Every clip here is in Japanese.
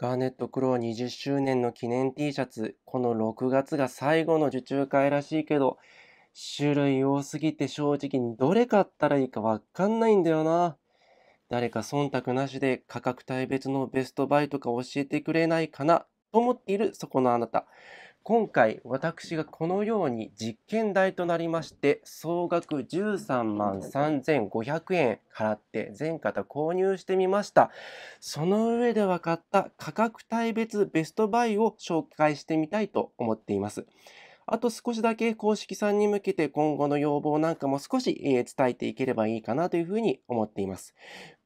ガーネットクロー20周年の記念 T シャツ、この6月が最後の受注会らしいけど、種類多すぎて正直にどれ買ったらいいかわかんないんだよな。誰か忖度なしで価格帯別のベストバイとか教えてくれないかなと思っているそこのあなた。今回私がこのように実験代となりまして総額13万3500円払って全方購入してみました。その上で分かった価格帯別ベストバイを紹介してみたいと思っています。あと少しだけ公式さんに向けて今後の要望なんかも少し伝えていければいいかなというふうに思っています。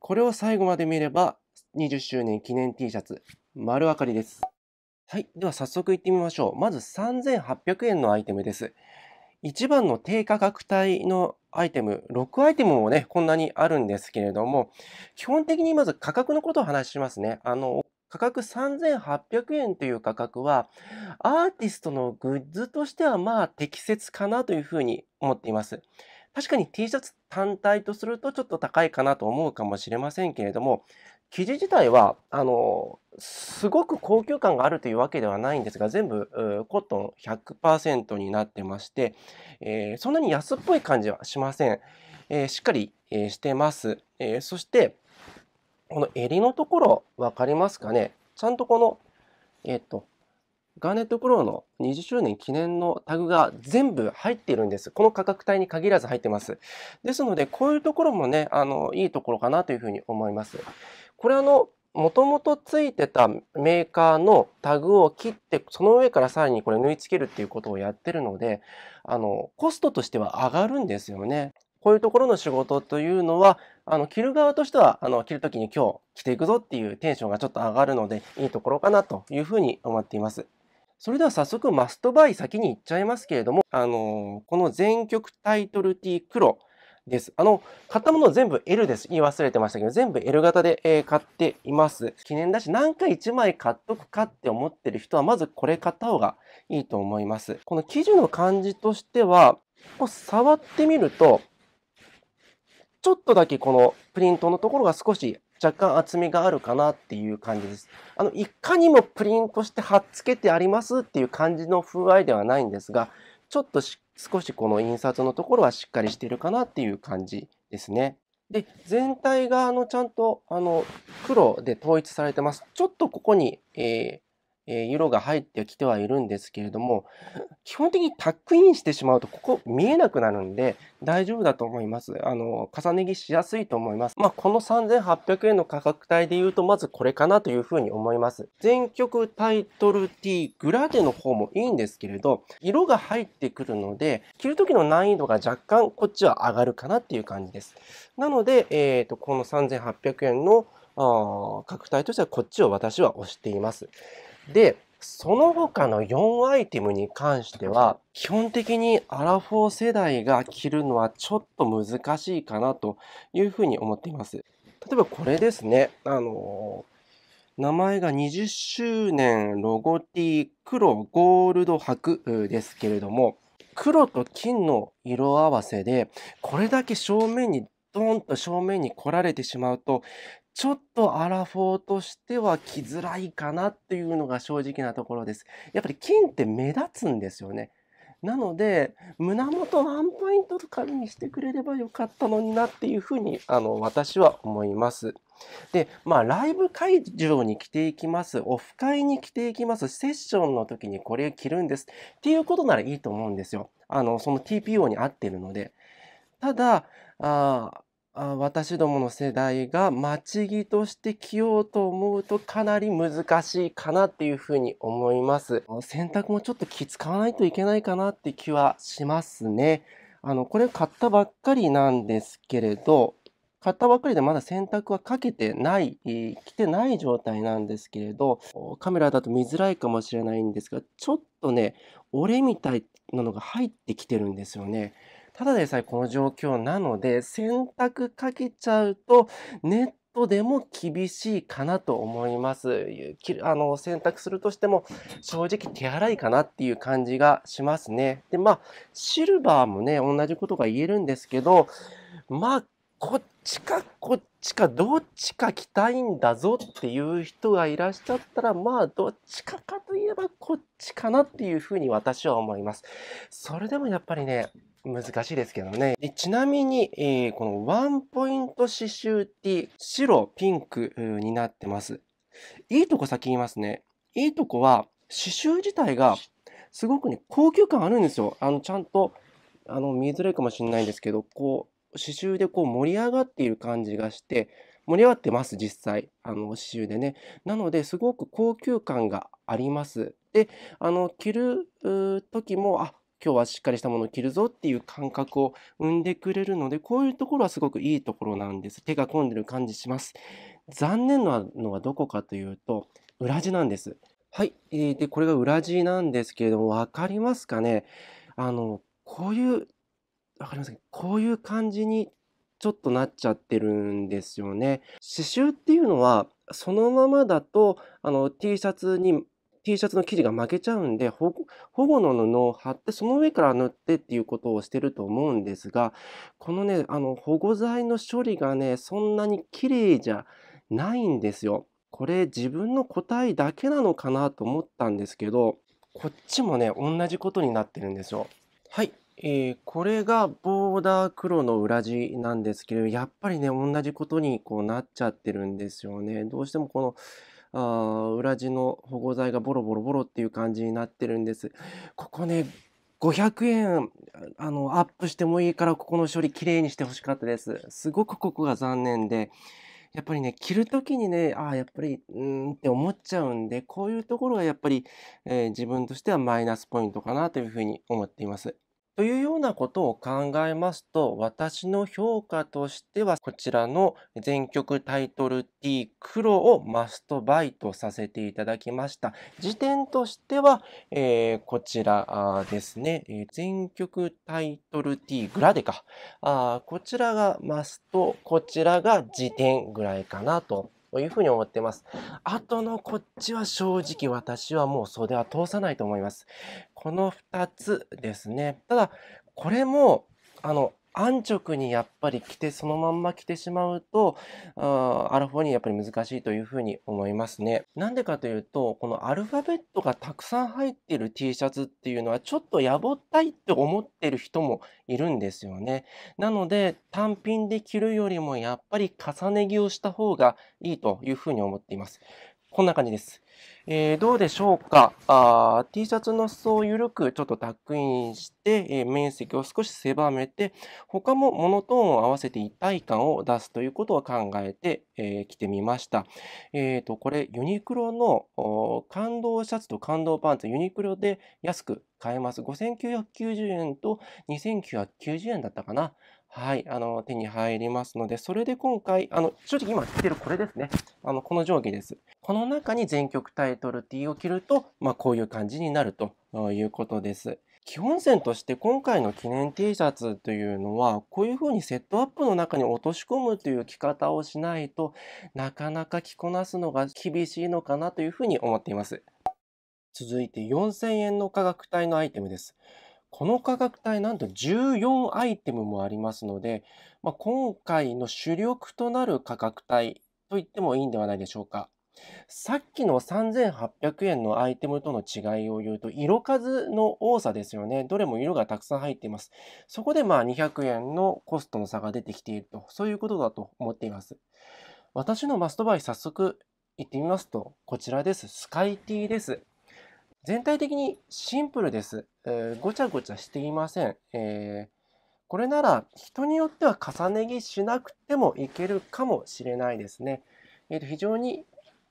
これを最後まで見れば20周年記念 T シャツ丸分かりです。はい。では早速行ってみましょう。まず3800円のアイテムです。一番の低価格帯のアイテム、6アイテムもね、こんなにあるんですけれども、基本的にまず価格のことを話しますね。あの、価格3800円という価格は、アーティストのグッズとしてはまあ適切かなというふうに思っています。確かに T シャツ単体とするとちょっと高いかなと思うかもしれませんけれども、生地自体は、あの、すごく高級感があるというわけではないんですが、全部コットン100%になってまして、えー、そんなに安っぽい感じはしません。えー、しっかり、えー、してます。えそして、この襟のところ、分かりますかね？ちゃんとこの、えっ、と、ガーネットクローの20周年記念のタグが全部入っているんです。この価格帯に限らず入ってます。ですので、こういうところもね、あの、いいところかなというふうに思います。これあの、もともとついてたメーカーのタグを切って、その上からさらにこれ縫い付けるっていうことをやってるので、あの、コストとしては上がるんですよね。こういうところの仕事というのは、あの、着る側としては、あの、着るときに今日着ていくぞっていうテンションがちょっと上がるので、いいところかなというふうに思っています。それでは早速マストバイ先に行っちゃいますけれども、あの、この全曲タイトル T 黒、です。あの、買ったもの全部 L です。言い忘れてましたけど、全部 L 型で、えー、買っています。記念だし、何か1枚買っとくかって思ってる人は、まずこれ買った方がいいと思います。この生地の感じとしては、こう触ってみると、ちょっとだけこのプリントのところが少し若干厚みがあるかなっていう感じです。あの、いかにもプリントして貼っつけてありますっていう感じの風合いではないんですが、ちょっと少しこの印刷のところはしっかりしているかなっていう感じですね。で、全体があのちゃんとあの黒で統一されてます。ちょっとここに、ええ色が入ってきてはいるんですけれども、基本的にタックインしてしまうと、ここ見えなくなるんで、大丈夫だと思います。あの、重ね着しやすいと思います。まあ、この3800円の価格帯で言うと、まずこれかなというふうに思います。全曲タイトル T グラデの方もいいんですけれど、色が入ってくるので、着る時の難易度が若干こっちは上がるかなっていう感じです。なので、え、ー、と、この3800円のあ価格帯としてはこっちを私は押しています。で、その他の4アイテムに関しては、基本的にアラフォー世代が着るのはちょっと難しいかなというふうに思っています。例えばこれですね。あの名前が20周年ロゴ T 黒ゴールド白ですけれども、黒と金の色合わせで、これだけ正面にドーンと正面に来られてしまうと、ちょっとアラフォーとしては着づらいかなっていうのが正直なところです。やっぱり金って目立つんですよね。なので、胸元ワンポイントとかにしてくれればよかったのになっていうふうに、あの、私は思います。で、まあ、ライブ会場に着ていきます。オフ会に着ていきます。セッションの時にこれ着るんです。っていうことならいいと思うんですよ。あの、その TPO に合ってるので。ただ、ああ私どもの世代が待ち着として着ようと思うとかなり難しいかなっていうふうに思います。洗濯もちょっと気使わないといけないかなって気はしますね。あの、これ買ったばっかりなんですけれど、買ったばっかりでまだ洗濯はかけてない、着てない状態なんですけれど、カメラだと見づらいかもしれないんですが、ちょっとね、折れみたいなのが入ってきてるんですよね。ただでさえこの状況なので、洗濯かけちゃうと、ネットでも厳しいかなと思います。あの、洗濯するとしても、正直手洗いかなっていう感じがしますね。で、まあ、シルバーもね、同じことが言えるんですけど、まあ、こっちかこっちかどっちか着たいんだぞっていう人がいらっしゃったらまあどっちかかといえばこっちかなっていうふうに私は思います。それでもやっぱりね難しいですけどね。ちなみに、えー、このワンポイント刺繍 T 白ピンクになってます。いいとこ先言いますね。いいとこは刺繍自体がすごくね高級感あるんですよ。あのちゃんとあの見づらいかもしれないんですけどこう刺繍でこう盛り上がっている感じがして盛り上がってます実際あの刺繍でね。なのですごく高級感があります。であの着る時もあ今日はしっかりしたものを着るぞっていう感覚を生んでくれるので、こういうところはすごくいいところなんです。手が込んでる感じします。残念なのはどこかというと、裏地なんです。はい。えーで、これが裏地なんですけれども、わかりますかね？あの、こういう、わかりますかこういう感じにちょっとなっちゃってるんですよね。刺繍っていうのは、そのままだと、あの、T シャツに T シャツの生地が負けちゃうんで、保護の布を貼って、その上から塗ってっていうことをしてると思うんですが、このね、あの、保護剤の処理がね、そんなに綺麗じゃないんですよ。これ自分の個体だけなのかなと思ったんですけど、こっちもね、同じことになってるんですよ。はい。えー、これがボーダー黒の裏地なんですけど、やっぱりね、同じことにこうなっちゃってるんですよね。どうしてもこのあ裏地の保護剤がボロボロボロっていう感じになってるんです。ここね、500円あのアップしてもいいからここの処理きれいにしてほしかったです。すごくここが残念で、やっぱりね、着る時にね、ああ、やっぱり、うんって思っちゃうんで、こういうところがやっぱり、えー、自分としてはマイナスポイントかなというふうに思っています。というようなことを考えますと、私の評価としては、こちらの全曲タイトル T 黒をマストバイトさせていただきました。時点としては、えー、こちらですね、全曲タイトル T グラデか。こちらがマスト、こちらが時点ぐらいかなとというふうに思ってます。あとのこっちは正直私はもう袖は通さないと思います。この2つですね。ただ、これも、あの、安直にやっぱり着てそのまんま着てしまうとあアラフォーにやっぱり難しいというふうに思いますね。なんでかというとこのアルファベットがたくさん入っている T シャツっていうのはちょっとやぼったいって思ってる人もいるんですよね。なので単品で着るよりもやっぱり重ね着をした方がいいというふうに思っています。こんな感じです。えー、どうでしょうか？あ ?T シャツの裾を緩くちょっとタックインして、えー、面積を少し狭めて、他もモノトーンを合わせて一体感を出すということを考えて、えー、着てみました。えっ、と、これユニクロの感動シャツと感動パンツ、ユニクロで安く買えます。5990円と2990円だったかな。はい、あの、手に入りますので、それで今回、あの、正直今着てるこれですね。あの、この上下です。この中に全曲タイトル T を着ると、まあ、こういう感じになるということです。基本線として今回の記念 T シャツというのは、こういうふうにセットアップの中に落とし込むという着方をしないとなかなか着こなすのが厳しいのかなというふうに思っています。続いて4000円の価格帯のアイテムです。この価格帯なんと14アイテムもありますので、まあ、今回の主力となる価格帯と言ってもいいんではないでしょうか。さっきの3800円のアイテムとの違いを言うと、色数の多さですよね。どれも色がたくさん入っています。そこでまあ200円のコストの差が出てきていると、そういうことだと思っています。私のマストバイ早速行ってみますと、こちらです。スカイティーです。全体的にシンプルです。えー、ごちゃごちゃしていません。えー、これなら人によっては重ね着しなくてもいけるかもしれないですね。えー、と非常に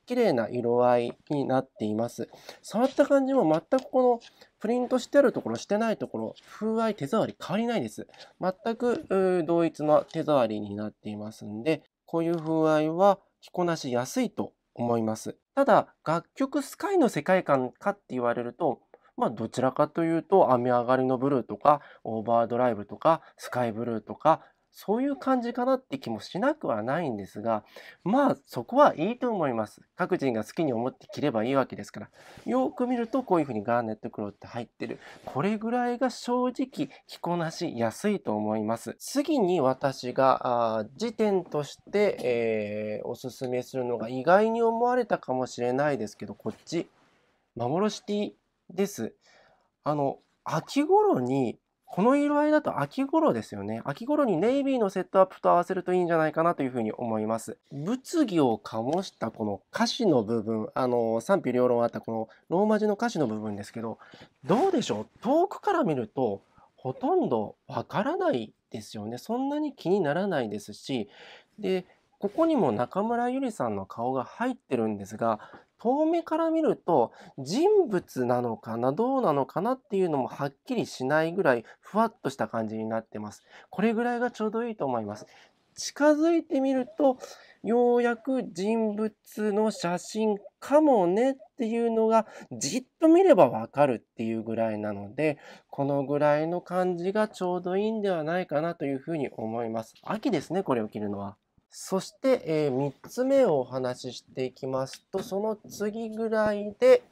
綺麗な色合いになっています。触った感じも全くこのプリントしてあるところ、してないところ、風合い、手触り変わりないです。全く同一の手触りになっていますんで、こういう風合いは着こなしやすいと思います。ただ、楽曲スカイの世界観かって言われると、まあ、どちらかというと、雨上がりのブルーとか、オーバードライブとか、スカイブルーとか、そういう感じかなって気もしなくはないんですが、まあそこはいいと思います。各人が好きに思って着ればいいわけですから。よく見るとこういうふうにガーネットクローって入ってる。これぐらいが正直着こなしやすいと思います。次に私が時点として、えー、おすすめするのが意外に思われたかもしれないですけど、こっち、幻ティです。あの、秋頃にこの色合いだと秋頃ですよね。秋頃にネイビーのセットアップと合わせるといいんじゃないかなというふうに思います。物議を醸したこの歌詞の部分、あの、賛否両論あったこのローマ字の歌詞の部分ですけど、どうでしょう？遠くから見るとほとんどわからないですよね。そんなに気にならないですし、で、ここにも中村ゆりさんの顔が入ってるんですが、遠目から見ると人物なのかなどうなのかなっていうのもはっきりしないぐらいふわっとした感じになってます。これぐらいがちょうどいいと思います。近づいてみるとようやく人物の写真かもねっていうのがじっと見ればわかるっていうぐらいなのでこのぐらいの感じがちょうどいいんではないかなというふうに思います。秋ですねこれを着るのは。そして、えー、3つ目をお話ししていきますと、その次ぐらいで、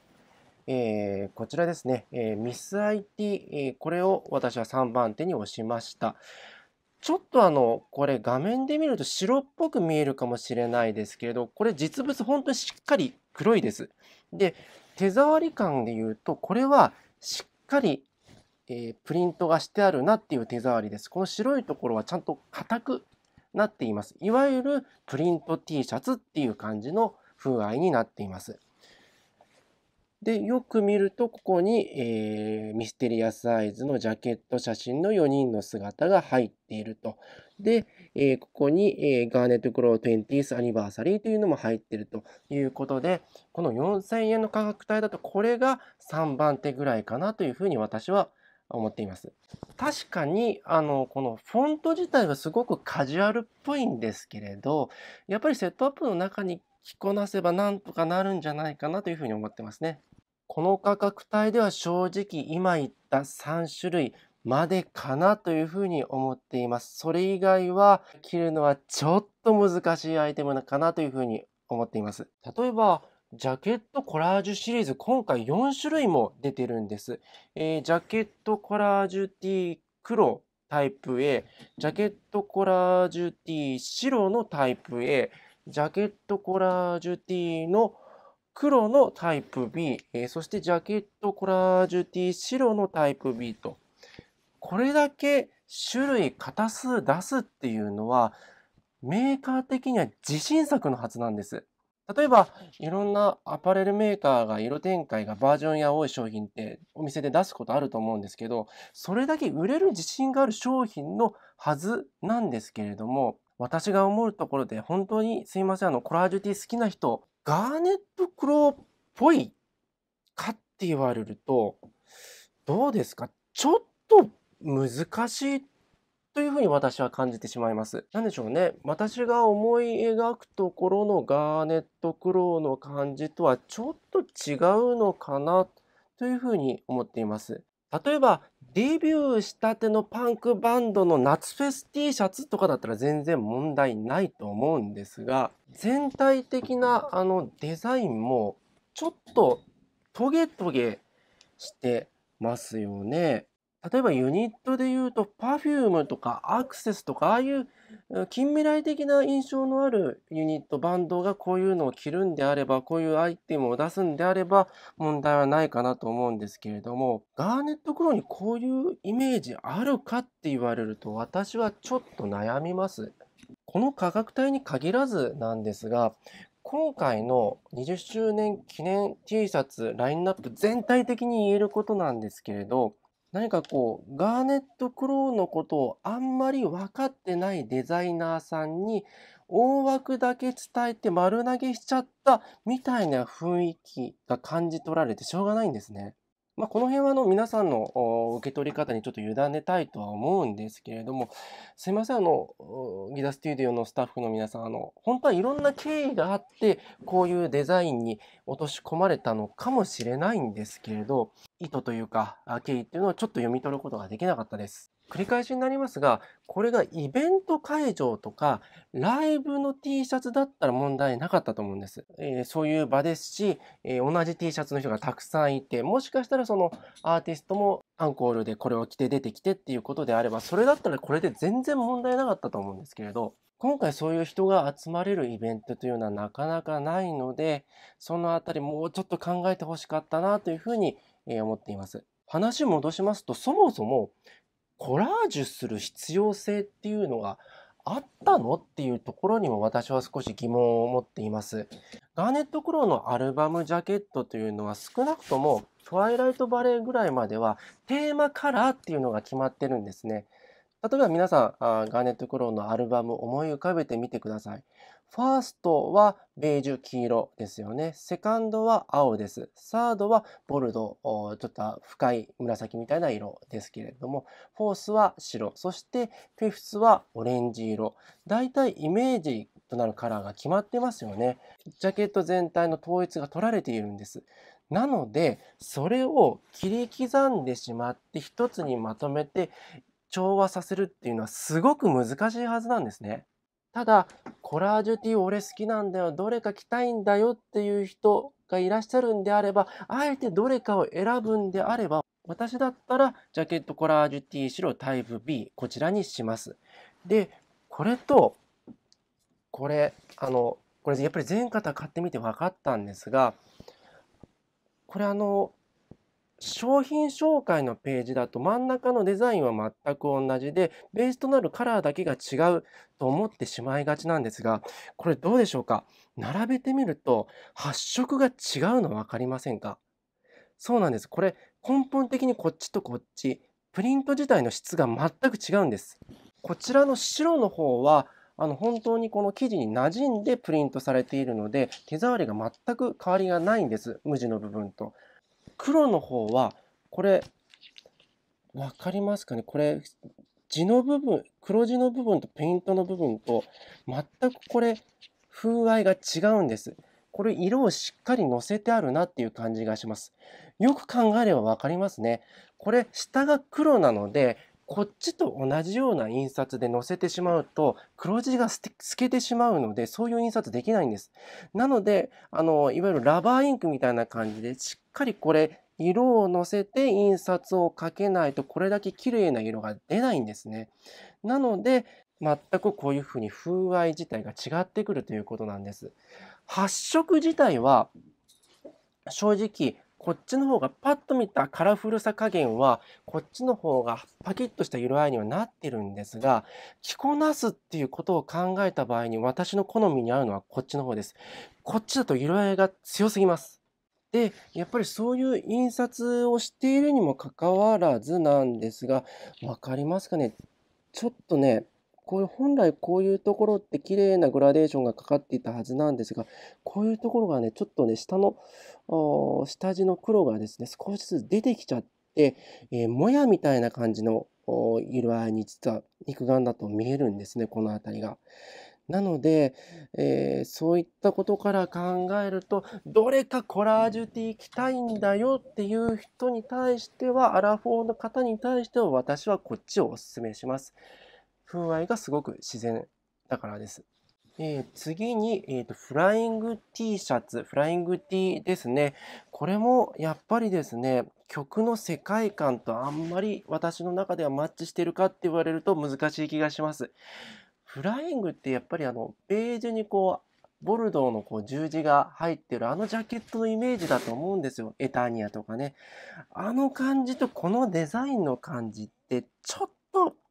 えー、こちらですね、えー、ミス IT、えー、これを私は3番手に押しました。ちょっとあの、これ画面で見ると白っぽく見えるかもしれないですけれど、これ実物本当にしっかり黒いです。で、手触り感で言うと、これはしっかり、え、プリントがしてあるなっていう手触りです。この白いところはちゃんと硬くなっています。いわゆるプリント T シャツっていう感じの風合いになっています。で、よく見ると、ここに、えー、ミステリアスアイズのジャケット写真の4人の姿が入っていると。で、えー、ここに、えー、ガーネットクロー 20th アニバーサリーというのも入っているということで、この4000円の価格帯だと、これが3番手ぐらいかなというふうに私は思っています。確かに、あの、このフォント自体はすごくカジュアルっぽいんですけれど、やっぱりセットアップの中に着こなせばなんとかなるんじゃないかなというふうに思ってますね。この価格帯では正直今言った3種類までかなというふうに思っています。それ以外は着るのはちょっと難しいアイテムかなというふうに思っています。例えば、ジャケットコラージュシリーズ、今回4種類も出てるんです。えー、ジャケットコラージュ T 黒タイプ A、ジャケットコラージュ T 白のタイプ A、ジャケットコラージュ T の黒のタイプ B、えー、そしてジャケットコラージュ T 白のタイプ B と、これだけ種類型数出すっていうのは、メーカー的には自信作のはずなんです。例えば、いろんなアパレルメーカーが色展開がバージョンや多い商品ってお店で出すことあると思うんですけど、それだけ売れる自信がある商品のはずなんですけれども、私が思うところで本当にすいません、あの、コラージュティー好きな人、ガーネットクローっぽいかって言われると、どうですか？ちょっと難しいというふうに私は感じてしまいます。何でしょうね。私が思い描くところのガーネットクローの感じとはちょっと違うのかなというふうに思っています。例えば、デビューしたてのパンクバンドの夏フェス T シャツとかだったら全然問題ないと思うんですが、全体的なあのデザインもちょっとトゲトゲしてますよね。例えばユニットで言うと Perfume とかアクセスとかああいう近未来的な印象のあるユニットバンドがこういうのを着るんであればこういうアイテムを出すんであれば問題はないかなと思うんですけれどもガーネットクローにこういうイメージあるかって言われると私はちょっと悩みます。この価格帯に限らずなんですが今回の20周年記念 T シャツラインナップ全体的に言えることなんですけれど何かこう、ガーネットクローのことをあんまり分かってないデザイナーさんに大枠だけ伝えて丸投げしちゃったみたいな雰囲気が感じ取られてしょうがないんですね。まあ、この辺はあの皆さんの受け取り方にちょっと委ねたいとは思うんですけれども、すいません、あの、ギザステュディオのスタッフの皆さん、あの、本当はいろんな経緯があって、こういうデザインに落とし込まれたのかもしれないんですけれど、意図というか、経緯っていうのをちょっと読み取ることができなかったです。繰り返しになりますが、これがイベント会場とか、ライブの T シャツだったら問題なかったと思うんです。えー、そういう場ですし、えー、同じ T シャツの人がたくさんいて、もしかしたらそのアーティストもアンコールでこれを着て出てきてっていうことであれば、それだったらこれで全然問題なかったと思うんですけれど、今回そういう人が集まれるイベントというのはなかなかないので、そのあたりもうちょっと考えてほしかったなというふうに思っています。話戻しますと、そもそもコラージュする必要性っていうのがあったのっていうところにも私は少し疑問を持っています。ガーネット・クローのアルバムジャケットというのは少なくともトワイライト・バレーぐらいまではテーマカラーっていうのが決まってるんですね。例えば皆さん、ガーネット・クローのアルバム思い浮かべてみてください。ファーストはベージュ黄色ですよね。セカンドは青です。サードはボルド、ちょっと深い紫みたいな色ですけれども、フォースは白、そしてフィフスはオレンジ色。だいたいイメージとなるカラーが決まってますよね。ジャケット全体の統一が取られているんです。なので、それを切り刻んでしまって一つにまとめて調和させるっていうのはすごく難しいはずなんですね。ただ、コラージュティー俺好きなんだよ、どれか着たいんだよっていう人がいらっしゃるんであれば、あえてどれかを選ぶんであれば、私だったらジャケットコラージュティー白タイプ B、こちらにします。で、これと、これ、あの、これやっぱり全型買ってみて分かったんですが、これあの、商品紹介のページだと真ん中のデザインは全く同じで、ベースとなるカラーだけが違うと思ってしまいがちなんですが、これどうでしょうか？並べてみると発色が違うの分かりませんか？そうなんです。これ根本的にこっちとこっち、プリント自体の質が全く違うんです。こちらの白の方はあの本当にこの生地に馴染んでプリントされているので手触りが全く変わりがないんです。無地の部分と。黒の方は、これ、分かりますかね？これ、地の部分、黒地の部分とペイントの部分と、全くこれ、風合いが違うんです。これ、色をしっかりのせてあるなっていう感じがします。よく考えれば分かりますね。これ、下が黒なので、こっちと同じような印刷で載せてしまうと黒字が透けてしまうのでそういう印刷できないんです。なのであのいわゆるラバーインクみたいな感じでしっかりこれ色をのせて印刷をかけないとこれだけ綺麗な色が出ないんですね。なので全くこういうふうに風合い自体が違ってくるということなんです。発色自体は正直こっちの方がパッと見たカラフルさ加減はこっちの方がパキッとした色合いにはなってるんですが着こなすっていうことを考えた場合に私の好みに合うのはこっちの方です。こっちだと色合いが強すぎます。で、やっぱりそういう印刷をしているにもかかわらずなんですが、わかりますかね？ちょっとね、こういう本来こういうところって綺麗なグラデーションがかかっていたはずなんですが、こういうところがね、ちょっとね、下の、下地の黒がですね、少しずつ出てきちゃって、えー、もやみたいな感じの色合いに実は肉眼だと見えるんですね、この辺りが。なので、えー、そういったことから考えると、どれかコラージュティー着たいんだよっていう人に対しては、アラフォーの方に対しては私はこっちをお勧めします。風合いがすごく自然だからです。えー、次に、えーと、フライング T シャツ、フライング T ですね。これもやっぱりですね、曲の世界観とあんまり私の中ではマッチしてるかって言われると難しい気がします。フライングってやっぱりあの、ベージュにこう、ボルドーのこう十字が入ってるあのジャケットのイメージだと思うんですよ。エターニアとかね。あの感じとこのデザインの感じってちょっと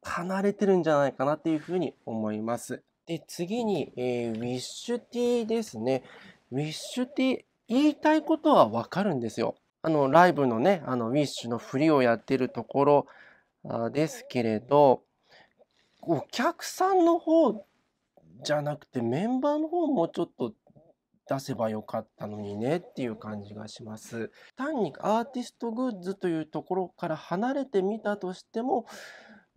離れてるんじゃないかなっていうふうに思います。で、次に、えー、ウィッシュティーですね。ウィッシュティー、言いたいことはわかるんですよ。あの、ライブのね、あの、ウィッシュの振りをやってるところですけれど、お客さんの方じゃなくてメンバーの方もちょっと出せばよかったのにねっていう感じがします。単にアーティストグッズというところから離れてみたとしても、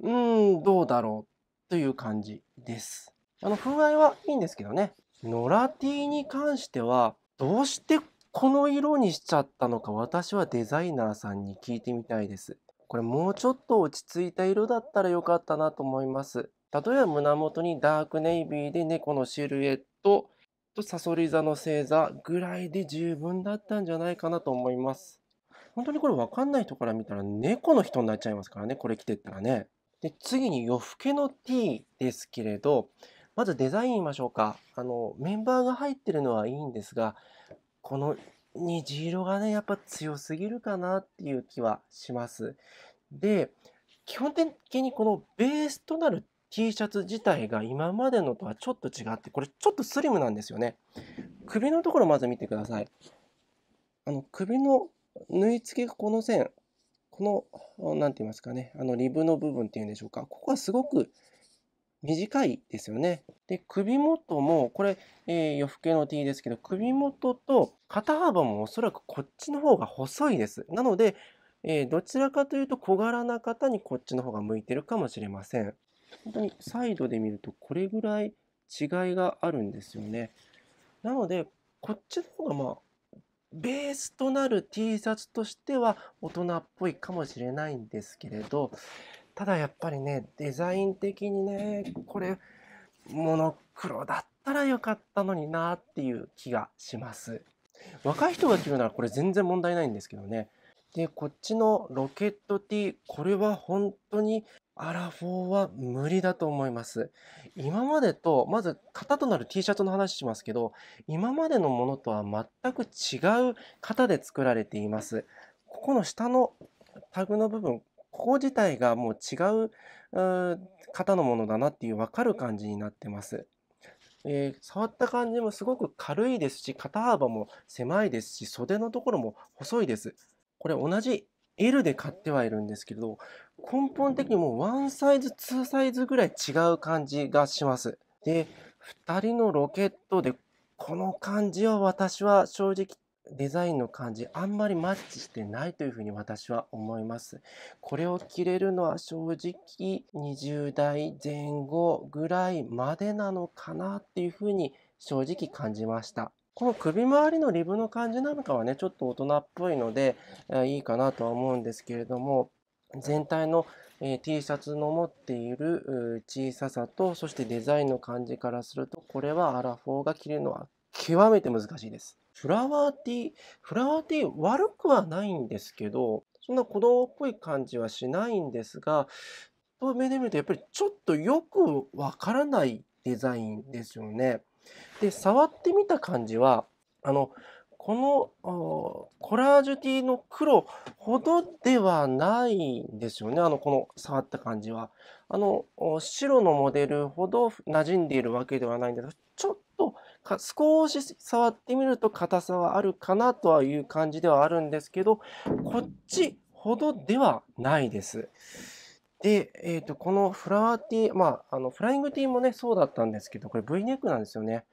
うーん、どうだろうという感じです。あの、風合いはいいんですけどね。ノラティに関しては、どうしてこの色にしちゃったのか私はデザイナーさんに聞いてみたいです。これもうちょっと落ち着いた色だったらよかったなと思います。例えば胸元にダークネイビーで猫のシルエットとサソリ座の星座ぐらいで十分だったんじゃないかなと思います。本当にこれ分かんない人から見たら猫の人になっちゃいますからね、これ着てったらね。で、次に夜更けの T ですけれど、まずデザイン言いましょうか。あの、メンバーが入ってるのはいいんですが、この虹色がね、やっぱ強すぎるかなっていう気はします。で、基本的にこのベースとなる T シャツ自体が今までのとはちょっと違って、これちょっとスリムなんですよね。首のところまず見てください。あの、首の縫い付けがこの線、この、なんて言いますかね、あのリブの部分っていうんでしょうか。ここはすごく短いですよね。で、首元も、これ、えー、夜更けの T ですけど、首元と肩幅もおそらくこっちの方が細いです。なので、えー、どちらかというと小柄な方にこっちの方が向いてるかもしれません。本当にサイドで見るとこれぐらい違いがあるんですよね。なので、こっちの方がまあ、ベースとなる T シャツとしては大人っぽいかもしれないんですけれど、ただやっぱりね、デザイン的にね、これ、モノクロだったらよかったのになっていう気がします。若い人が着るならこれ全然問題ないんですけどね。で、こっちのロケット T、これは本当にアラフォーは無理だと思います。今までと、まず型となる T シャツの話しますけど、今までのものとは全く違う型で作られています。ここの下のタグの部分、ここ自体がもう違う型のものだなっていう分かる感じになってます。えー、触った感じもすごく軽いですし、肩幅も狭いですし、袖のところも細いです。これ同じ L で買ってはいるんですけど、根本的にもう1サイズ、2サイズぐらい違う感じがします。で、2人のロケットで、この感じは私は正直デザインの感じあんまりマッチしてないというふうに私は思います。これを着れるのは正直20代前後ぐらいまでなのかなっていうふうに正直感じました。この首周りのリブの感じなんかはね、ちょっと大人っぽいので、いいかなとは思うんですけれども、全体の、え T シャツの持っている小ささと、そしてデザインの感じからすると、これはアラフォーが着るのは極めて難しいです。フラワーティー、フラワーティー悪くはないんですけど、そんな子供っぽい感じはしないんですが、目で見るとやっぱりちょっとよくわからないデザインですよね。で、触ってみた感じは、あの、このコラージュティーの黒ほどではないんですよね。あの、この触った感じは。あの、白のモデルほど馴染んでいるわけではないんですちょっとか少し触ってみると硬さはあるかなとはいう感じではあるんですけど、こっちほどではないです。で、えっ、ー、と、このフラワーティー、まあ、あの、フライングティーもね、そうだったんですけど、これ V ネックなんですよね。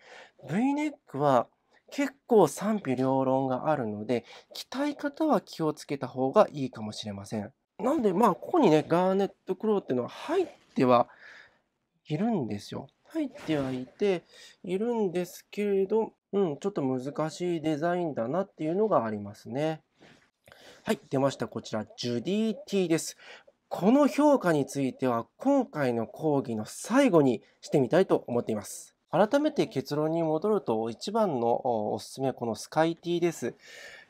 V ネックは結構賛否両論があるので、着たい方は気をつけた方がいいかもしれません。なんで、まあ、ここにね、ガーネットクローっていうのは入ってはいるんですよ。入ってはいているんですけれど、うん、ちょっと難しいデザインだなっていうのがありますね。はい、出ました。こちら、ジュディ T です。この評価については、今回の講義の最後にしてみたいと思っています。改めて結論に戻ると、一番のおすすめはこのスカイ T です。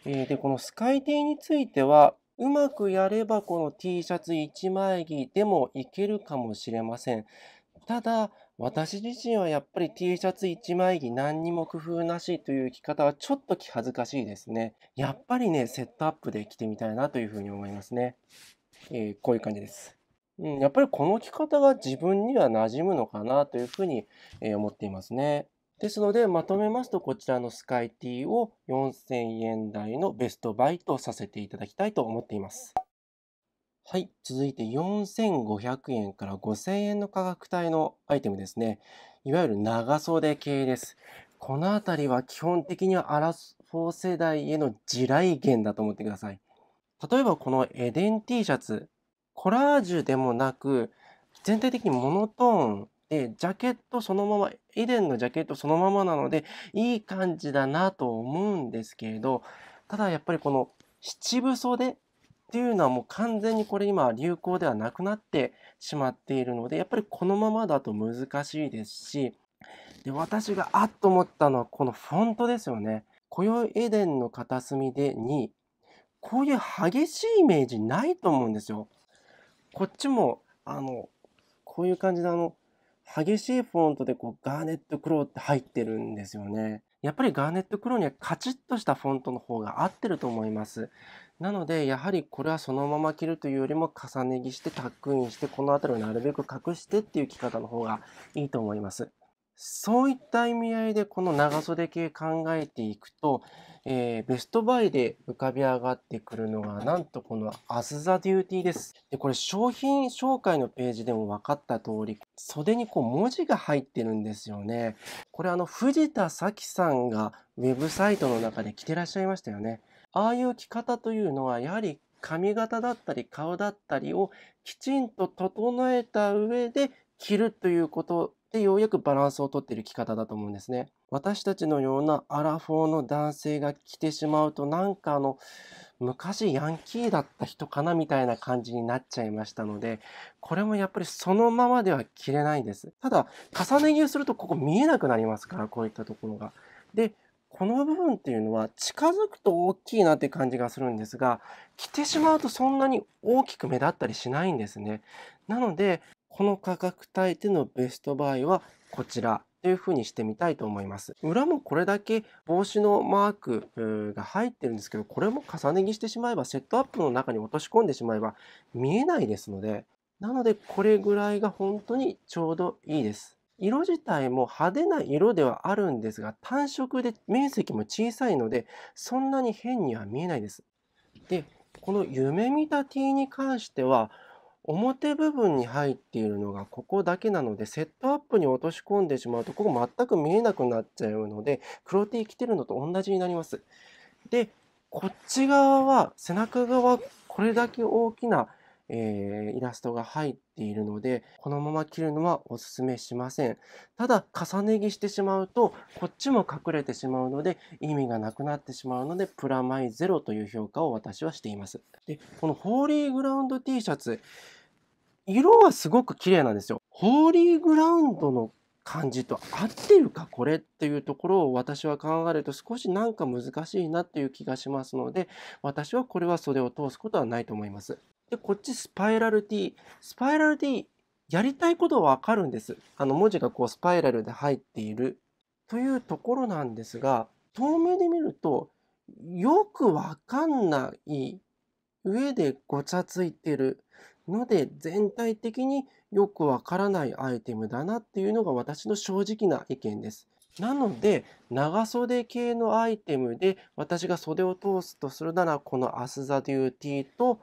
えー、で、このスカイ T については、うまくやればこの T シャツ1枚着でもいけるかもしれません。ただ、私自身はやっぱり T シャツ1枚着何にも工夫なしという着方はちょっと着恥ずかしいですね。やっぱりね、セットアップで着てみたいなというふうに思いますね。えー、こういう感じです。うん、やっぱりこの着方が自分には馴染むのかなというふうに、え、思っていますね。ですので、まとめますと、こちらのスカイティーを4000円台のベストバイとさせていただきたいと思っています。はい。続いて4500円から5000円の価格帯のアイテムですね。いわゆる長袖系です。このあたりは基本的にはアラフォー世代への地雷源だと思ってください。例えばこのエデン T シャツ、コラージュでもなく、全体的にモノトーンで、ジャケットそのまま、エデンのジャケットそのままなので、いい感じだなと思うんですけれど、ただやっぱりこの七分袖っていうのはもう完全にこれ今流行ではなくなってしまっているので、やっぱりこのままだと難しいですし、で、私があっと思ったのはこのフォントですよね。今宵エデンの片隅でに、こういう激しいイメージないと思うんですよ。こっちも、あの、こういう感じであの、激しいフォントでこうガーネット黒って入ってるんですよね。やっぱりガーネット黒にはカチッとしたフォントの方が合ってると思います。なので、やはりこれはそのまま着るというよりも重ね着してタックインしてこの辺りをなるべく隠してっていう着方の方がいいと思います。そういった意味合いでこの長袖系考えていくと、えー、ベストバイで浮かび上がってくるのがなんとこのアスザデューティーです。でこれ商品紹介のページでも分かった通り袖にこう文字が入ってるんですよね。これあの藤田咲さんがウェブサイトの中で着てらっしゃいましたよね。ああいう着方というのはやはり髪型だったり顔だったりをきちんと整えた上で着るということでようやくバランスをとっている着方だと思うんですね。私たちのようなアラフォーの男性が着てしまうとなんかあの昔ヤンキーだった人かなみたいな感じになっちゃいましたのでこれもやっぱりそのままでは着れないんです。ただ重ね着をするとここ見えなくなりますからこういったところが。でこの部分っていうのは近づくと大きいなって感じがするんですが着てしまうとそんなに大きく目立ったりしないんですね。なのでこの価格帯でのベストバイはこちらというふうにしてみたいと思います。裏もこれだけ帽子のマークが入ってるんですけど、これも重ね着してしまえば、セットアップの中に落とし込んでしまえば見えないですので、なのでこれぐらいが本当にちょうどいいです。色自体も派手な色ではあるんですが、単色で面積も小さいので、そんなに変には見えないです。で、この夢見た T に関しては、表部分に入っているのがここだけなので、セットアップに落とし込んでしまうと、ここ全く見えなくなっちゃうので、黒 T 着てるのと同じになります。で、こっち側は、背中側、これだけ大きなえー、イラストが入っているので、このまま切るのはお勧めしません。ただ、重ね着してしまうと、こっちも隠れてしまうので、意味がなくなってしまうので、プラマイゼロという評価を私はしています。で、このホーリーグラウンド T シャツ、色はすごく綺麗なんですよ。ホーリーグラウンドの感じと合ってるかこれっていうところを私は考えると少しなんか難しいなっていう気がしますので私はこれは袖を通すことはないと思います。で、こっちスパイラル T。スパイラル T、やりたいことはわかるんです。あの文字がこうスパイラルで入っているというところなんですが、遠目で見るとよくわかんない上でごちゃついてるので全体的によくわからないアイテムだなっていうのが私の正直な意見です。なので長袖系のアイテムで私が袖を通すとするならこのアスザデューティーと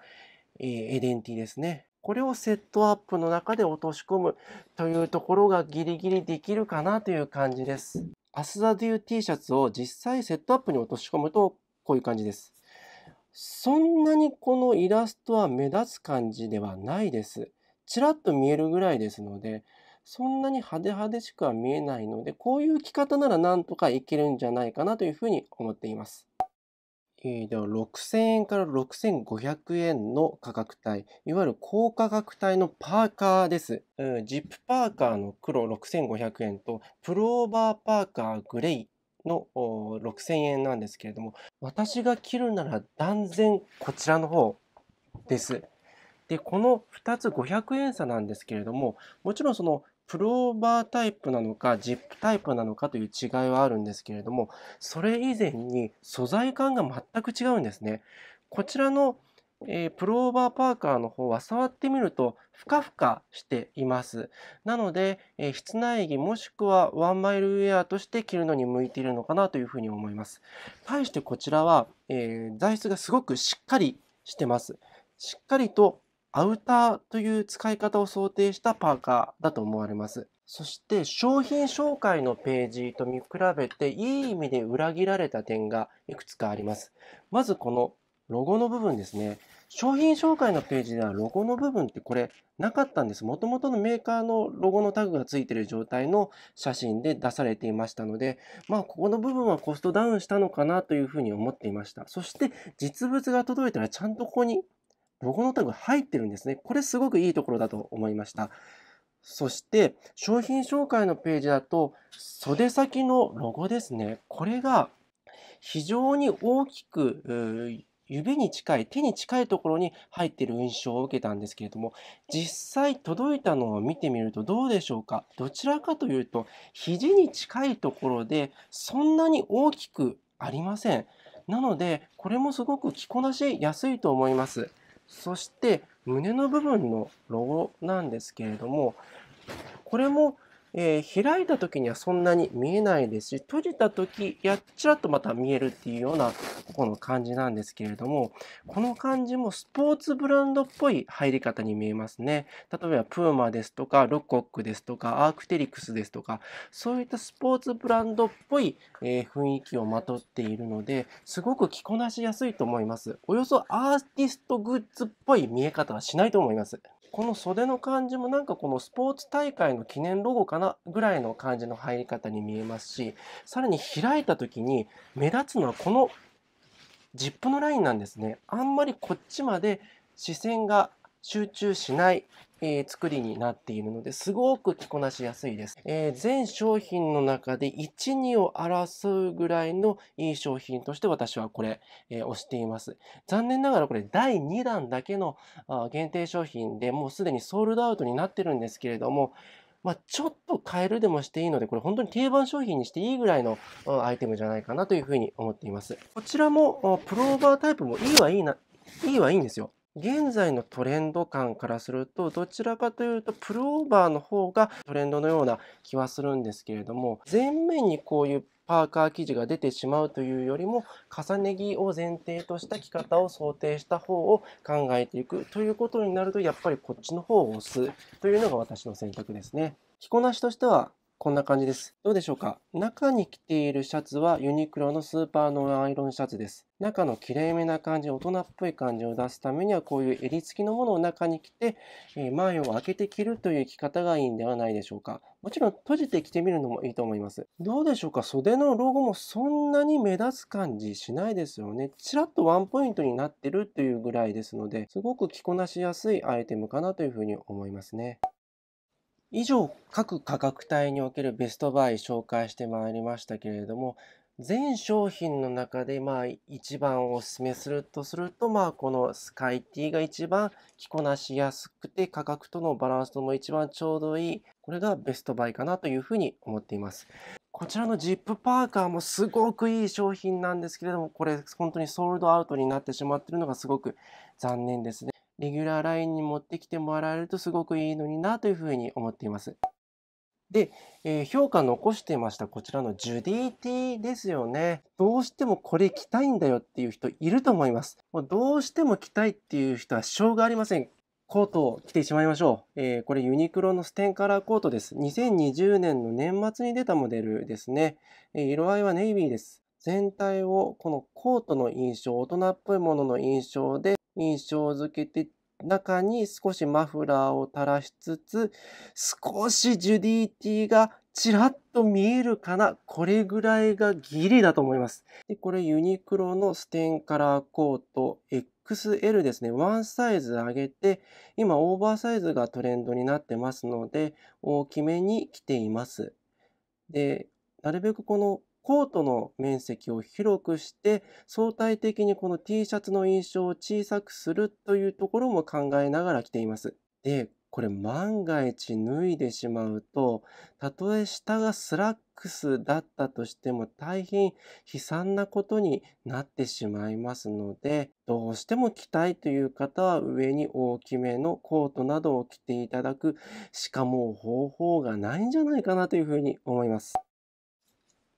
エデンティですね。これをセットアップの中で落とし込むというところがギリギリできるかなという感じです。アスザデュー T シャツを実際セットアップに落とし込むとこういう感じです。そんなにこのイラストは目立つ感じではないです。ちらっと見えるぐらいですので、そんなに派手派手しくは見えないので、こういう着方ならなんとかいけるんじゃないかなというふうに思っています。えー、では6000円から6500円の価格帯、いわゆる高価格帯のパーカーです。うん、ジップパーカーの黒6500円と、プローバーパーカーグレイの6000円なんですけれども、私が着るなら断然こちらの方です。で、この2つ500円差なんですけれども、もちろんそのプローバータイプなのか、ジップタイプなのかという違いはあるんですけれども、それ以前に素材感が全く違うんですね。こちらの、えー、プローバーパーカーの方は触ってみるとふかふかしています。なので、えー、室内着もしくはワンマイルウェアとして着るのに向いているのかなというふうに思います。対してこちらは、えー、材質がすごくしっかりしてます。しっかりとアウターという使い方を想定したパーカーだと思われます。そして商品紹介のページと見比べていい意味で裏切られた点がいくつかあります。まずこのロゴの部分ですね。商品紹介のページではロゴの部分ってこれなかったんです。もともとのメーカーのロゴのタグがついている状態の写真で出されていましたので、まあここの部分はコストダウンしたのかなというふうに思っていました。そして実物が届いたらちゃんとここにロゴのタグ入ってるんですね。これすごくいいところだと思いました。そして商品紹介のページだと袖先のロゴですね。これが非常に大きく指に近い、手に近いところに入っている印象を受けたんですけれども、実際届いたのを見てみるとどうでしょうか？どちらかというと、肘に近いところでそんなに大きくありません。なので、これもすごく着こなしやすいと思います。そして、胸の部分のロゴなんですけれども、これもえー、開いた時にはそんなに見えないですし、閉じた時、やっちらっとまた見えるっていうような、ここの感じなんですけれども、この感じもスポーツブランドっぽい入り方に見えますね。例えば、プーマですとか、ロコックですとか、アークテリクスですとか、そういったスポーツブランドっぽい、えー、雰囲気をまとっているので、すごく着こなしやすいと思います。およそアーティストグッズっぽい見え方はしないと思います。この袖の感じもなんかこのスポーツ大会の記念ロゴかなぐらいの感じの入り方に見えますし、さらに開いた時に目立つのはこのジップのラインなんですね。あんまりこっちまで視線が集中しないえー、作りになっているのですごく着こなしやすいです。えー、全商品の中で1、2を争うぐらいのいい商品として私はこれ、えー、推しています。残念ながらこれ第2弾だけのあ限定商品でもうすでにソールドアウトになってるんですけれども、まあ、ちょっと変えるでもしていいので、これ本当に定番商品にしていいぐらいのアイテムじゃないかなというふうに思っています。こちらもプローバータイプもいいはいいな、いいはいいんですよ。現在のトレンド感からすると、どちらかというと、プルオーバーの方がトレンドのような気はするんですけれども、前面にこういうパーカー生地が出てしまうというよりも、重ね着を前提とした着方を想定した方を考えていくということになると、やっぱりこっちの方を押すというのが私の選択ですね。着こなしとしては、こんな感じです。どうでしょうか？中に着ているシャツはユニクロのスーパーノンアイロンシャツです。中のきれいめな感じ、大人っぽい感じを出すためにはこういう襟付きのものを中に着て、え前を開けて着るという着方がいいんではないでしょうか？もちろん閉じて着てみるのもいいと思います。どうでしょうか？袖のロゴもそんなに目立つ感じしないですよね。ちらっとワンポイントになってるというぐらいですので、すごく着こなしやすいアイテムかなというふうに思いますね。以上、各価格帯におけるベストバイ紹介してまいりましたけれども、全商品の中でまあ一番お勧めするとすると、まあこのスカイティが一番着こなしやすくて価格とのバランスとも一番ちょうどいい、これがベストバイかなというふうに思っています。こちらのジップパーカーもすごくいい商品なんですけれども、これ本当にソールドアウトになってしまっているのがすごく残念ですね。レギュラーラインに持ってきてもらえるとすごくいいのになというふうに思っています。で、えー、評価残してましたこちらのジュディティですよね。どうしてもこれ着たいんだよっていう人いると思います。もうどうしても着たいっていう人はしょうがありません。コートを着てしまいましょう。えー、これユニクロのステンカラーコートです。2020年の年末に出たモデルですね。えー、色合いはネイビーです。全体をこのコートの印象、大人っぽいものの印象で印象づけて、中に少しマフラーを垂らしつつ、少しジュディティがちらっと見えるかな。これぐらいがギリだと思います。で、これユニクロのステンカラーコート XL ですね。ワンサイズ上げて、今オーバーサイズがトレンドになってますので、大きめに着ています。で、なるべくこのコートの面積を広くして相対的にこの T シャツの印象を小さくするというところも考えながら着ています。で、これ万が一脱いでしまうと、たとえ下がスラックスだったとしても大変悲惨なことになってしまいますので、どうしても着たいという方は上に大きめのコートなどを着ていただくしかもう方法がないんじゃないかなというふうに思います。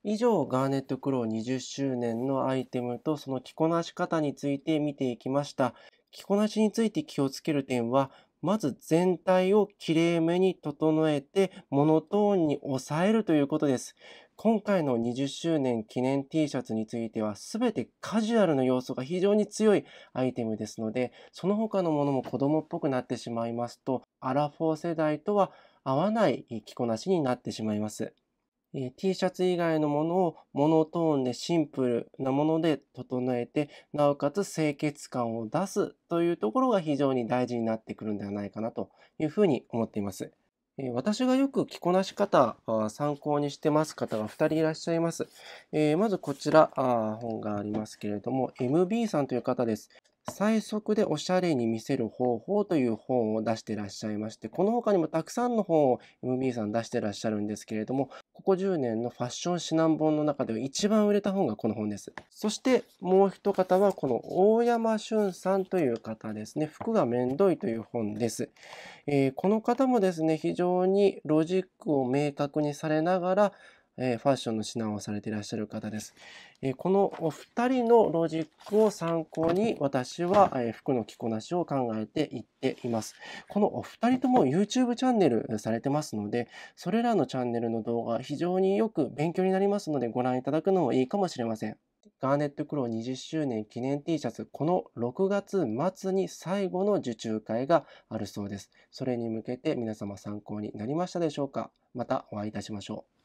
以上、ガーネットクロー20周年のアイテムとその着こなし方について見ていきました。着こなしについて気をつける点は、まず全体をきれいめに整えてモノトーンに抑えるということです。今回の20周年記念 T シャツについては全てカジュアルの要素が非常に強いアイテムですので、その他のものも子供っぽくなってしまいますと、アラフォー世代とは合わない着こなしになってしまいます。え T シャツ以外のものをモノトーンでシンプルなもので整えて、なおかつ清潔感を出すというところが非常に大事になってくるんではないかなというふうに思っています。え私がよく着こなし方、参考にしてます方が2人いらっしゃいます。えまずこちら、本がありますけれども、MB さんという方です。最速でおしゃれに見せる方法という本を出してらっしゃいまして、この他にもたくさんの本を MB さん出してらっしゃるんですけれども、ここ10年のファッション指南本の中では一番売れた本がこの本です。そしてもう一方はこの大山俊さんという方ですね。服がめんどいという本です。えー、この方もですね、非常にロジックを明確にされながら、えファッションの指南をされていらっしゃる方です。えこのお二人のロジックを参考に私は、え服の着こなしを考えていっています。このお二人とも YouTube チャンネルされてますので、それらのチャンネルの動画非常によく勉強になりますのでご覧いただくのもいいかもしれません。ガーネットクロー20周年記念 T シャツ、この6月末に最後の受注会があるそうです。それに向けて皆様参考になりましたでしょうか？またお会いいたしましょう。